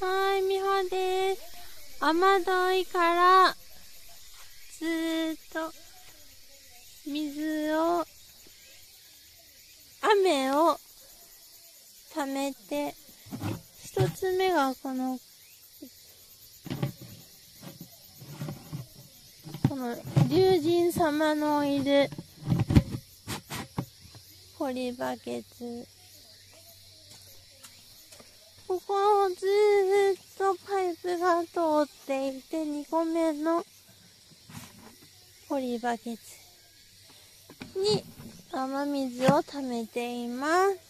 はい、みほです。雨どいから、ずーっと、水を、雨を、溜めて、一つ目がこの、この、竜神様のいる、ポリバケツ。ここをずーっとで、2個目のポリバケツに雨水を溜めています。